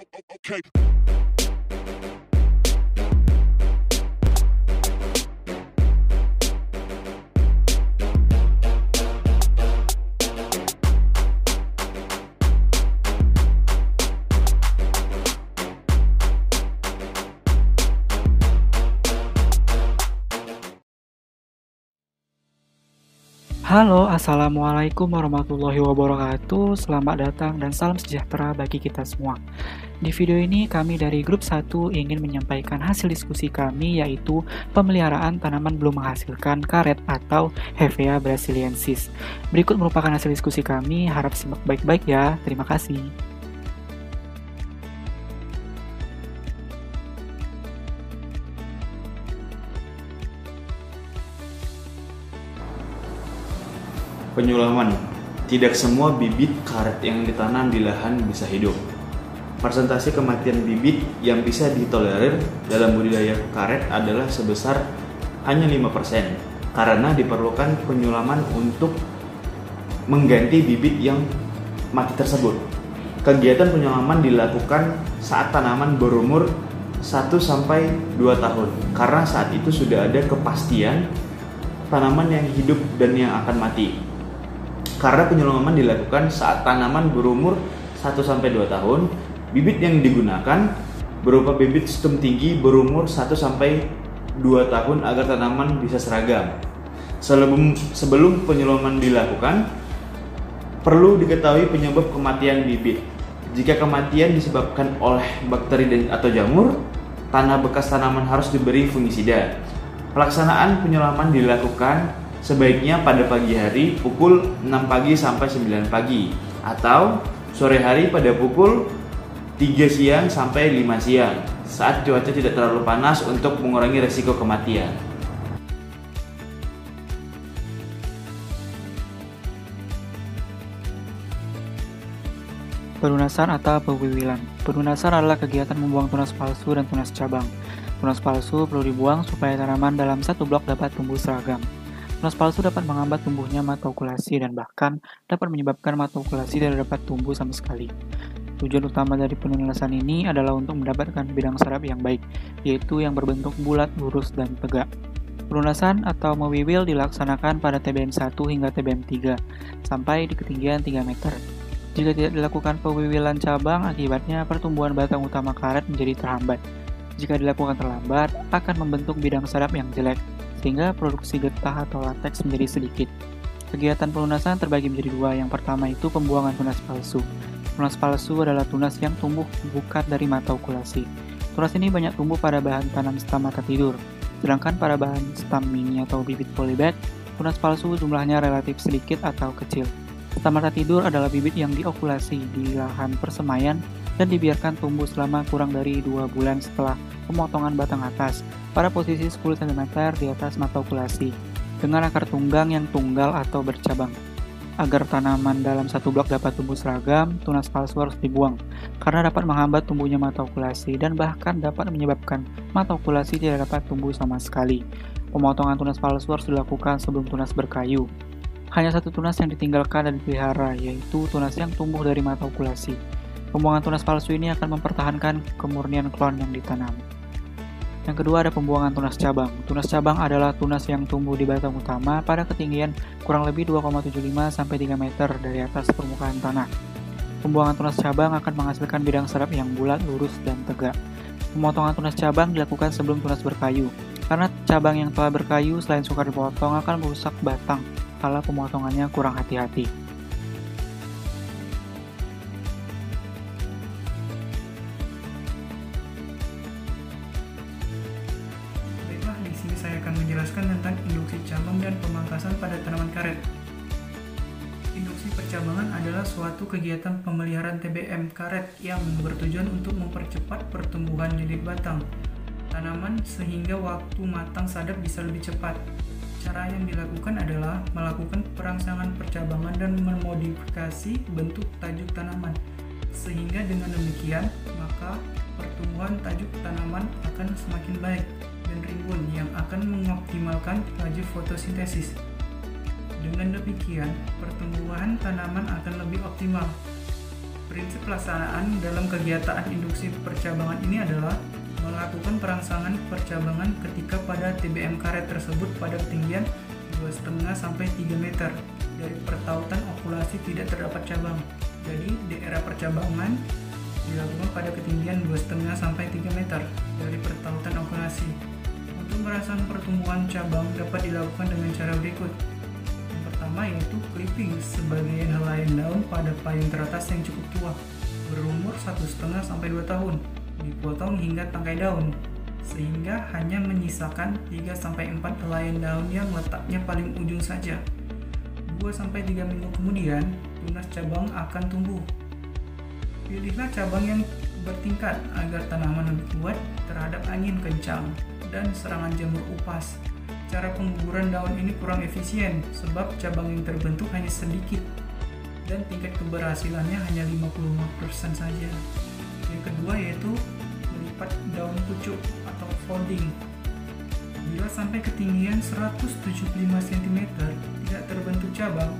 Halo, Assalamualaikum warahmatullahi wabarakatuh. Selamat datang dan salam sejahtera bagi kita semua. Di video ini kami dari grup 1 ingin menyampaikan hasil diskusi kami yaitu pemeliharaan tanaman belum menghasilkan karet atau Hevea brasiliensis. Berikut merupakan hasil diskusi kami, harap simak baik-baik ya. Terima kasih. Penyulaman Tidak semua bibit karet yang ditanam di lahan bisa hidup. Persentase kematian bibit yang bisa ditolerir dalam budidaya karet adalah sebesar hanya 5% karena diperlukan penyulaman untuk mengganti bibit yang mati tersebut. Kegiatan penyulaman dilakukan saat tanaman berumur 1 sampai 2 tahun karena saat itu sudah ada kepastian tanaman yang hidup dan yang akan mati karena penyulaman dilakukan saat tanaman berumur 1-2 tahun, bibit yang digunakan berupa bibit stem tinggi berumur 1-2 tahun agar tanaman bisa seragam. Sebelum, sebelum penyulaman dilakukan, perlu diketahui penyebab kematian bibit. Jika kematian disebabkan oleh bakteri dan atau jamur, tanah bekas tanaman harus diberi fungisida. Pelaksanaan penyulaman dilakukan sebaiknya pada pagi hari pukul 6 pagi sampai 9 pagi atau sore hari pada pukul 3 siang sampai 5 siang saat cuaca tidak terlalu panas untuk mengurangi resiko kematian. Pelunasan atau pewiwilan. Pelunasan adalah kegiatan membuang tunas palsu dan tunas cabang. Tunas palsu perlu dibuang supaya tanaman dalam satu blok dapat tumbuh seragam. Tunas palsu dapat menghambat tumbuhnya mata okulasi dan bahkan dapat menyebabkan mata okulasi tidak dapat tumbuh sama sekali. Tujuan utama dari penunasan ini adalah untuk mendapatkan bidang saraf yang baik, yaitu yang berbentuk bulat, lurus, dan tegak. Pelunasan atau mewiwil dilaksanakan pada TBM 1 hingga TBM 3 sampai di ketinggian 3 meter. Jika tidak dilakukan pewiwilan cabang, akibatnya pertumbuhan batang utama karet menjadi terhambat. Jika dilakukan terlambat, akan membentuk bidang saraf yang jelek, sehingga produksi getah atau lateks menjadi sedikit. Kegiatan pelunasan terbagi menjadi dua. Yang pertama itu pembuangan tunas palsu. Tunas palsu adalah tunas yang tumbuh bukat dari mata okulasi. Tunas ini banyak tumbuh pada bahan tanam stam mata tidur. Sedangkan pada bahan stam mini atau bibit polybag, tunas palsu jumlahnya relatif sedikit atau kecil. Stam mata tidur adalah bibit yang diokulasi di lahan persemaian dan dibiarkan tumbuh selama kurang dari dua bulan setelah pemotongan batang atas pada posisi 10 cm di atas mata okulasi dengan akar tunggang yang tunggal atau bercabang. Agar tanaman dalam satu blok dapat tumbuh seragam, tunas palsu harus dibuang karena dapat menghambat tumbuhnya mata okulasi dan bahkan dapat menyebabkan mata okulasi tidak dapat tumbuh sama sekali. Pemotongan tunas palsu harus dilakukan sebelum tunas berkayu. Hanya satu tunas yang ditinggalkan dan dipelihara, yaitu tunas yang tumbuh dari mata okulasi. Pembuangan tunas palsu ini akan mempertahankan kemurnian klon yang ditanam. Yang kedua ada pembuangan tunas cabang. Tunas cabang adalah tunas yang tumbuh di batang utama pada ketinggian kurang lebih 2,75 sampai 3 meter dari atas permukaan tanah. Pembuangan tunas cabang akan menghasilkan bidang serap yang bulat, lurus, dan tegak. Pemotongan tunas cabang dilakukan sebelum tunas berkayu, karena cabang yang telah berkayu selain sukar dipotong akan merusak batang kalau pemotongannya kurang hati-hati. Menjelaskan tentang induksi cabang dan pemangkasan pada tanaman karet. Induksi percabangan adalah suatu kegiatan pemeliharaan TBM karet yang bertujuan untuk mempercepat pertumbuhan lilit batang tanaman sehingga waktu matang sadap bisa lebih cepat. Cara yang dilakukan adalah melakukan perangsangan percabangan dan memodifikasi bentuk tajuk tanaman. Sehingga dengan demikian, maka pertumbuhan tajuk tanaman akan semakin baik dan rimbun yang akan mengoptimalkan laju fotosintesis. Dengan demikian, pertumbuhan tanaman akan lebih optimal. Prinsip pelaksanaan dalam kegiatan induksi percabangan ini adalah melakukan perangsangan percabangan ketika pada TBM karet tersebut pada ketinggian 2,5 sampai 3 meter dari pertautan okulasi tidak terdapat cabang. Jadi, di era percabangan dilakukan pada ketinggian 2,5 sampai 3 meter dari pertautan okulasi. Merangsang pertumbuhan cabang dapat dilakukan dengan cara berikut. Pertama yaitu clipping sebagai helaian daun pada payung teratas yang cukup tua berumur satu setengah sampai 2 tahun dipotong hingga tangkai daun sehingga hanya menyisakan 3 sampai 4 helaian daun yang letaknya paling ujung saja. 2 sampai 3 minggu kemudian tunas cabang akan tumbuh. Pilihlah cabang yang bertingkat agar tanaman lebih kuat terhadap angin kencang dan serangan jamur upas cara pengguguran daun ini kurang efisien sebab cabang yang terbentuk hanya sedikit dan tingkat keberhasilannya hanya 55% saja. Yang kedua yaitu melipat daun pucuk atau folding. Bila sampai ketinggian 175 cm tidak terbentuk cabang,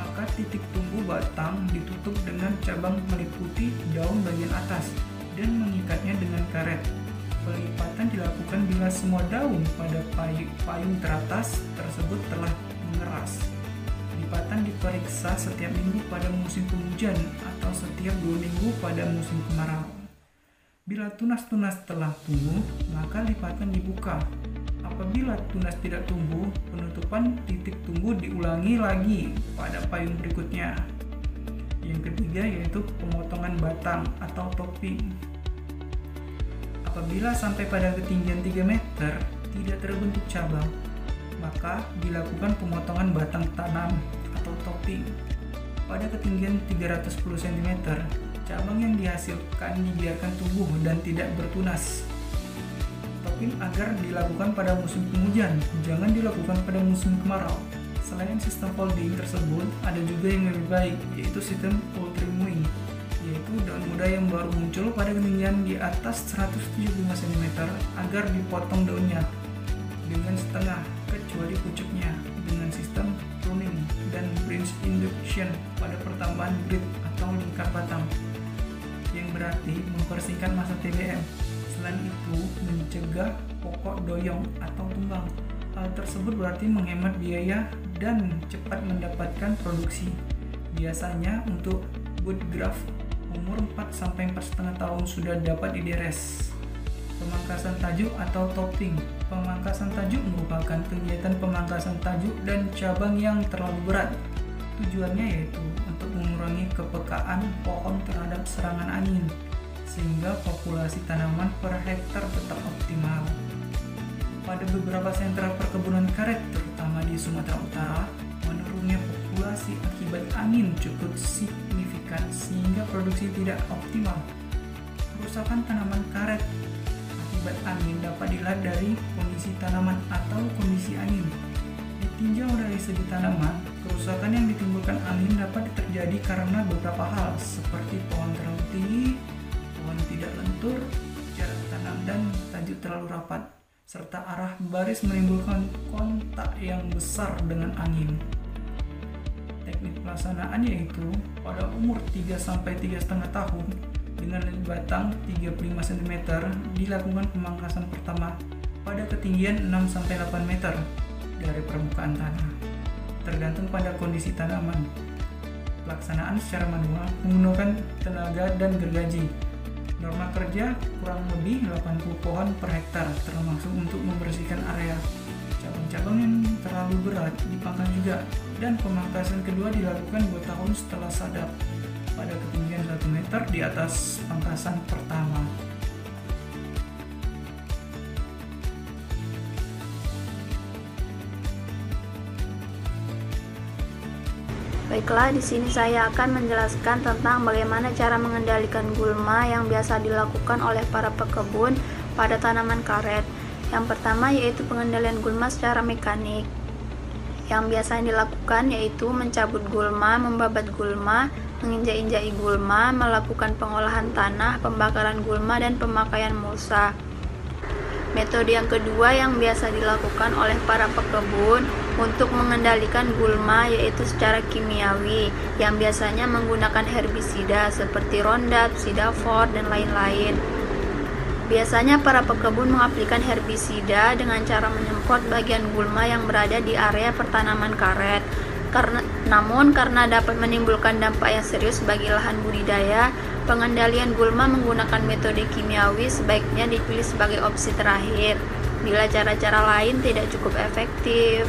maka titik tumbuh batang ditutup dengan cabang meliputi daun bagian atas dan mengikatnya dengan karet. Pelipatan dilakukan bila semua daun pada payung teratas tersebut telah mengeras. Lipatan diperiksa setiap minggu pada musim penghujan atau setiap dua minggu pada musim kemarau. Bila tunas-tunas telah tumbuh, maka lipatan dibuka. Apabila tunas tidak tumbuh, penutupan titik tumbuh diulangi lagi pada payung berikutnya. Yang ketiga yaitu pemotongan batang atau topping. Apabila sampai pada ketinggian 3 meter tidak terbentuk cabang, maka dilakukan pemotongan batang tanam atau topping. Pada ketinggian 310 cm, cabang yang dihasilkan dibiarkan tumbuh dan tidak bertunas. Topping agar dilakukan pada musim penghujan, jangan dilakukan pada musim kemarau. Selain sistem folding tersebut, ada juga yang lebih baik, yaitu sistem muda yang baru muncul pada ketinggian di atas 175 cm agar dipotong daunnya dengan setengah kecuali pucuknya dengan sistem pruning dan branch induction pada pertambahan grid atau lingkar batang yang berarti mempersingkat masa TBM. Selain itu, mencegah pokok doyong atau tumbang. Hal tersebut berarti menghemat biaya dan cepat mendapatkan produksi. Biasanya untuk woodgraft umur 4 sampai 4,5 tahun sudah dapat dideres. Pemangkasan tajuk atau topping. Pemangkasan tajuk merupakan kegiatan pemangkasan tajuk dan cabang yang terlalu berat. Tujuannya yaitu untuk mengurangi kepekaan pohon terhadap serangan angin sehingga populasi tanaman per hektar tetap optimal. Pada beberapa sentra perkebunan karet terutama di Sumatera Utara, menurunnya populasi akibat angin cukup signifikan sehingga produksi tidak optimal. Kerusakan tanaman karet akibat angin dapat dilihat dari kondisi tanaman atau kondisi angin. Ditinjau dari segi tanaman, kerusakan yang ditimbulkan angin dapat terjadi karena beberapa hal seperti pohon terlalu tinggi, pohon tidak lentur, jarak tanam dan tajuk terlalu rapat, serta arah baris menimbulkan kontak yang besar dengan angin teknik pelaksanaan yaitu pada umur 3 sampai 3,5 tahun dengan batang 35 cm dilakukan pemangkasan pertama pada ketinggian 6 sampai 8 meter dari permukaan tanah. Tergantung pada kondisi tanaman. Pelaksanaan secara manual menggunakan tenaga dan gergaji. Norma kerja kurang lebih 80 pohon per hektar termasuk untuk membersihkan area. Cabang-cabang yang terlalu berat dipangkas juga dan pemangkasan kedua dilakukan 2 tahun setelah sadap pada ketinggian 1 meter di atas pangkasan pertama. Baiklah, di sini saya akan menjelaskan tentang bagaimana cara mengendalikan gulma yang biasa dilakukan oleh para pekebun pada tanaman karet. Yang pertama yaitu pengendalian gulma secara mekanik. Yang biasa dilakukan yaitu mencabut gulma, membabat gulma, menginjak-injaki gulma, melakukan pengolahan tanah, pembakaran gulma, dan pemakaian mulsa. Metode yang kedua yang biasa dilakukan oleh para pekebun untuk mengendalikan gulma yaitu secara kimiawi yang biasanya menggunakan herbisida seperti Roundup, Sidafor, dan lain-lain. Biasanya para pekebun mengaplikan herbisida dengan cara menyemprot bagian gulma yang berada di area pertanaman karet. Karena, namun karena dapat menimbulkan dampak yang serius bagi lahan budidaya, Pengendalian gulma menggunakan metode kimiawi sebaiknya dipilih sebagai opsi terakhir bila cara-cara lain tidak cukup efektif.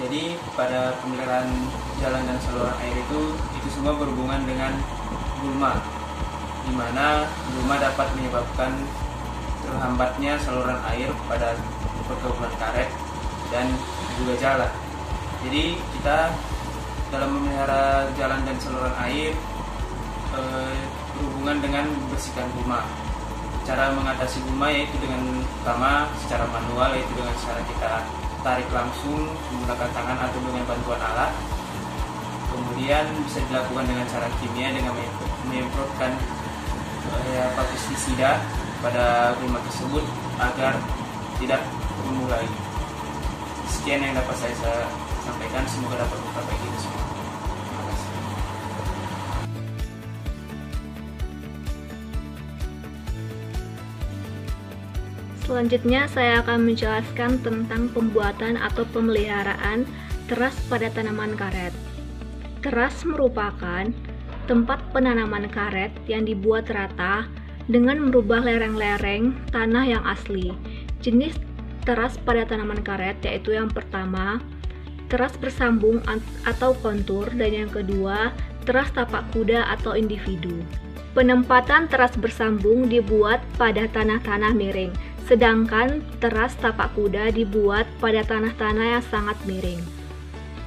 Jadi pada pemeliharaan jalan dan saluran air itu itu semua berhubungan dengan gulma di mana gulma dapat menyebabkan terhambatnya saluran air pada perkebunan karet dan juga jalan. Jadi kita dalam memelihara jalan dan saluran air e, berhubungan dengan membersihkan gulma. Cara mengatasi gulma yaitu dengan pertama secara manual yaitu dengan cara kita tarik langsung menggunakan tangan atau dengan bantuan alat. Kemudian bisa dilakukan dengan cara kimia dengan menyemprotkan ya, pestisida pada gulma tersebut agar tidak tumbuh lagi. Sekian yang dapat saya sampaikan, semoga dapat memperbaiki semua. Selanjutnya saya akan menjelaskan tentang pembuatan atau pemeliharaan teras pada tanaman karet. Teras merupakan tempat penanaman karet yang dibuat rata dengan merubah lereng-lereng tanah yang asli. Jenis teras pada tanaman karet yaitu yang pertama, teras bersambung atau kontur dan yang kedua, teras tapak kuda atau individu. Penempatan teras bersambung dibuat pada tanah-tanah miring, sedangkan teras tapak kuda dibuat pada tanah-tanah yang sangat miring.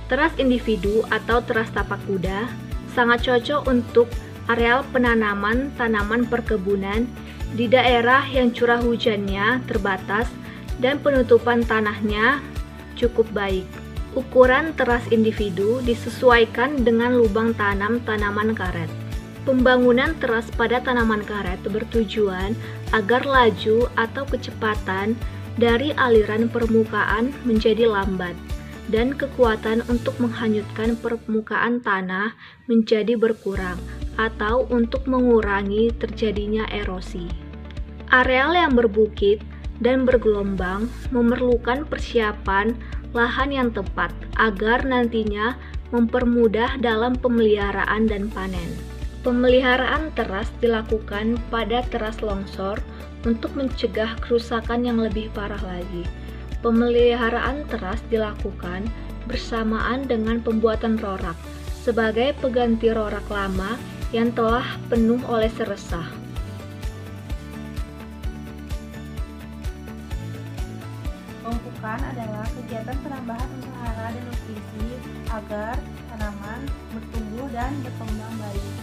Teras individu atau teras tapak kuda sangat cocok untuk areal penanaman tanaman perkebunan di daerah yang curah hujannya terbatas dan penutupan tanahnya cukup baik. Ukuran teras individu disesuaikan dengan lubang tanam tanaman karet. Pembangunan teras pada tanaman karet bertujuan agar laju atau kecepatan dari aliran permukaan menjadi lambat dan kekuatan untuk menghanyutkan permukaan tanah menjadi berkurang atau untuk mengurangi terjadinya erosi. Areal yang berbukit dan bergelombang memerlukan persiapan lahan yang tepat agar nantinya mempermudah dalam pemeliharaan dan panen. Pemeliharaan teras dilakukan pada teras longsor untuk mencegah kerusakan yang lebih parah lagi. Pemeliharaan teras dilakukan bersamaan dengan pembuatan rorak sebagai pengganti rorak lama yang telah penuh oleh seresah. Pemupukan adalah kegiatan penambahan hara dan nutrisi agar tanaman bertumbuh dan berkembang baik.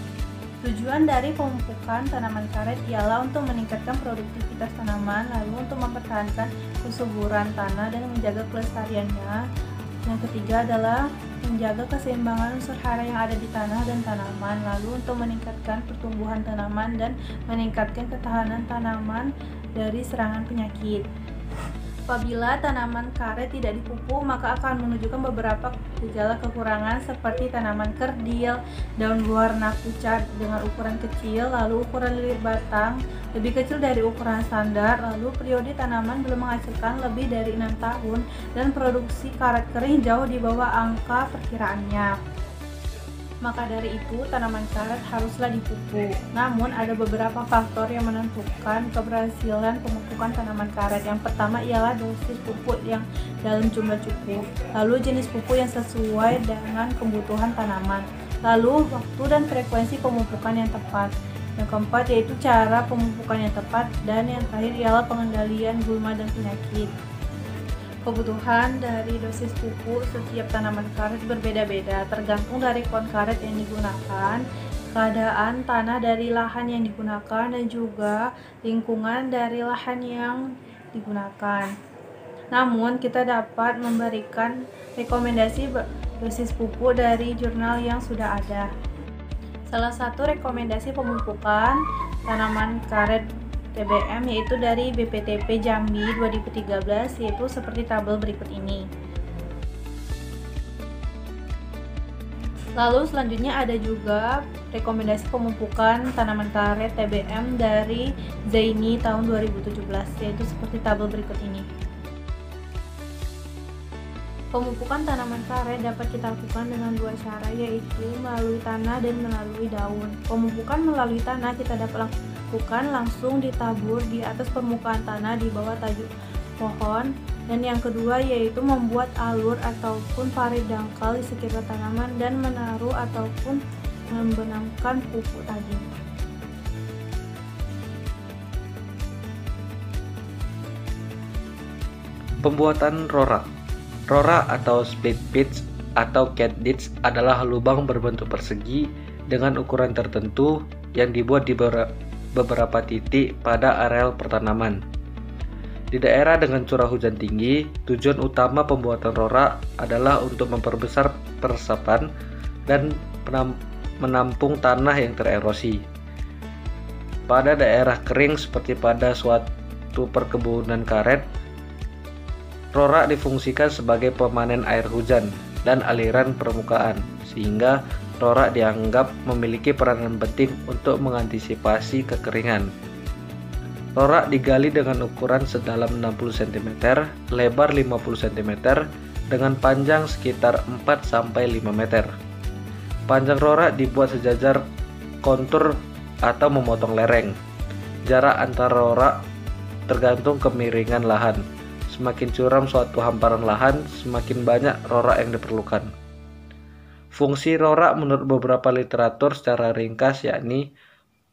Tujuan dari pemupukan tanaman karet ialah untuk meningkatkan produktivitas tanaman, lalu untuk mempertahankan kesuburan tanah dan menjaga kelestariannya. Yang ketiga adalah menjaga keseimbangan unsur hara yang ada di tanah dan tanaman, lalu untuk meningkatkan pertumbuhan tanaman dan meningkatkan ketahanan tanaman dari serangan penyakit. Apabila tanaman karet tidak dipupuk, maka akan menunjukkan beberapa gejala kekurangan seperti tanaman kerdil, daun berwarna pucat dengan ukuran kecil, lalu ukuran lilit batang lebih kecil dari ukuran standar, lalu periode tanaman belum menghasilkan lebih dari enam tahun, dan produksi karet kering jauh di bawah angka perkiraannya maka dari itu tanaman karet haruslah dipupuk. Namun ada beberapa faktor yang menentukan keberhasilan pemupukan tanaman karet. Yang pertama ialah dosis pupuk yang dalam jumlah cukup, lalu jenis pupuk yang sesuai dengan kebutuhan tanaman, lalu waktu dan frekuensi pemupukan yang tepat. Yang keempat yaitu cara pemupukan yang tepat dan yang terakhir ialah pengendalian gulma dan penyakit. Kebutuhan dari dosis pupuk setiap tanaman karet berbeda-beda, tergantung dari pohon karet yang digunakan, keadaan tanah dari lahan yang digunakan, dan juga lingkungan dari lahan yang digunakan. Namun, kita dapat memberikan rekomendasi dosis pupuk dari jurnal yang sudah ada. Salah satu rekomendasi pemupukan tanaman karet TBM yaitu dari BPTP Jambi 2013 yaitu seperti tabel berikut ini. Lalu selanjutnya ada juga rekomendasi pemupukan tanaman karet TBM dari Zaini tahun 2017 yaitu seperti tabel berikut ini. Pemupukan tanaman karet dapat kita lakukan dengan dua cara yaitu melalui tanah dan melalui daun. Pemupukan melalui tanah kita dapat lakukan langsung ditabur di atas permukaan tanah di bawah tajuk pohon dan yang kedua yaitu membuat alur ataupun parit dangkal di sekitar tanaman dan menaruh ataupun membenamkan pupuk tadi. Pembuatan rora Rora atau split pitch atau cat ditch adalah lubang berbentuk persegi dengan ukuran tertentu yang dibuat di beberapa titik pada areal pertanaman. Di daerah dengan curah hujan tinggi, tujuan utama pembuatan rora adalah untuk memperbesar persapan dan menampung tanah yang tererosi. Pada daerah kering seperti pada suatu perkebunan karet, rora difungsikan sebagai pemanen air hujan dan aliran permukaan, sehingga rora dianggap memiliki peranan penting untuk mengantisipasi kekeringan. Lorak digali dengan ukuran sedalam 60 cm, lebar 50 cm, dengan panjang sekitar 4-5 meter. Panjang rorak dibuat sejajar kontur atau memotong lereng. Jarak antara rorak tergantung kemiringan lahan. Semakin curam suatu hamparan lahan, semakin banyak rorak yang diperlukan. Fungsi rorak menurut beberapa literatur secara ringkas yakni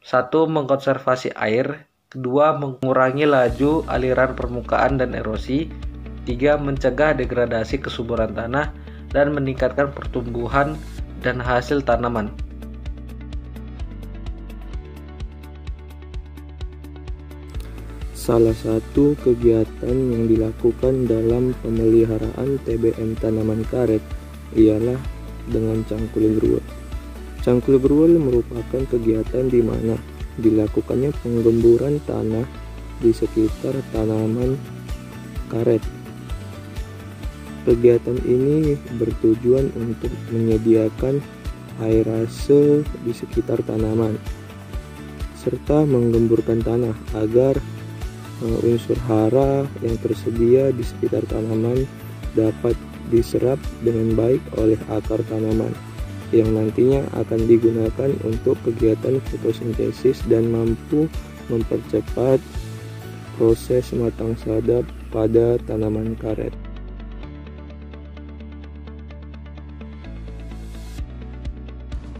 satu mengkonservasi air, kedua mengurangi laju aliran permukaan dan erosi, tiga mencegah degradasi kesuburan tanah, dan meningkatkan pertumbuhan dan hasil tanaman. Salah satu kegiatan yang dilakukan dalam pemeliharaan TBM tanaman karet ialah dengan cangkul beruang. Cangkul beruang merupakan kegiatan di mana dilakukannya penggemburan tanah di sekitar tanaman karet. Kegiatan ini bertujuan untuk menyediakan airase di sekitar tanaman serta menggemburkan tanah agar unsur hara yang tersedia di sekitar tanaman dapat diserap dengan baik oleh akar tanaman yang nantinya akan digunakan untuk kegiatan fotosintesis dan mampu mempercepat proses matang sadap pada tanaman karet.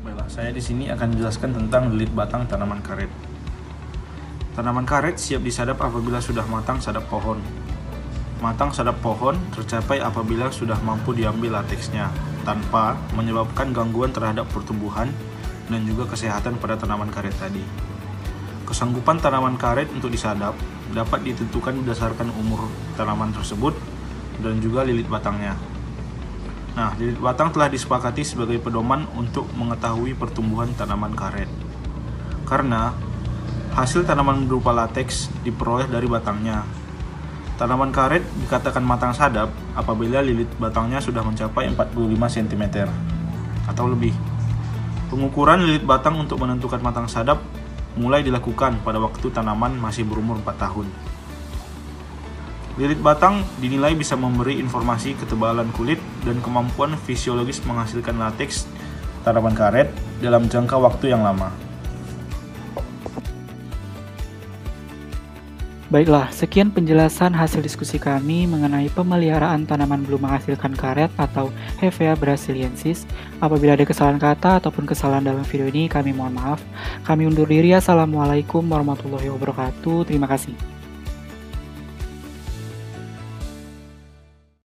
Baiklah, saya di sini akan menjelaskan tentang lilit batang tanaman karet. Tanaman karet siap disadap apabila sudah matang sadap pohon. Matang sadap pohon tercapai apabila sudah mampu diambil lateksnya, tanpa menyebabkan gangguan terhadap pertumbuhan dan juga kesehatan pada tanaman karet tadi. Kesanggupan tanaman karet untuk disadap dapat ditentukan berdasarkan umur tanaman tersebut dan juga lilit batangnya. Nah, lilit batang telah disepakati sebagai pedoman untuk mengetahui pertumbuhan tanaman karet. Karena hasil tanaman berupa lateks diperoleh dari batangnya, Tanaman karet dikatakan matang sadap apabila lilit batangnya sudah mencapai 45 cm atau lebih. Pengukuran lilit batang untuk menentukan matang sadap mulai dilakukan pada waktu tanaman masih berumur 4 tahun. Lilit batang dinilai bisa memberi informasi ketebalan kulit dan kemampuan fisiologis menghasilkan lateks tanaman karet dalam jangka waktu yang lama. Baiklah, sekian penjelasan hasil diskusi kami mengenai pemeliharaan tanaman belum menghasilkan karet atau Hevea brasiliensis. Apabila ada kesalahan kata ataupun kesalahan dalam video ini, kami mohon maaf. Kami undur diri. Assalamualaikum warahmatullahi wabarakatuh. Terima kasih.